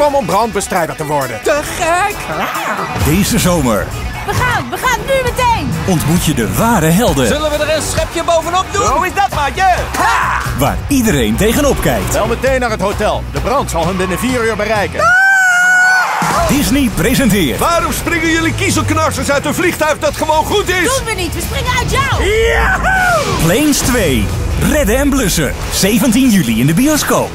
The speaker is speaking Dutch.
om om brandbestrijder te worden. Te gek! Deze zomer We gaan, we gaan nu meteen! ontmoet je de ware helden. Zullen we er een schepje bovenop doen? Hoe is dat, maatje! Waar iedereen tegenop kijkt. Wel meteen naar het hotel. De brand zal hem binnen vier uur bereiken. Ah! Disney presenteert Waarom springen jullie kiezelknarsers uit een vliegtuig dat gewoon goed is? Doen we niet, we springen uit jou! Planes 2. Redden en blussen. 17 juli in de bioscoop.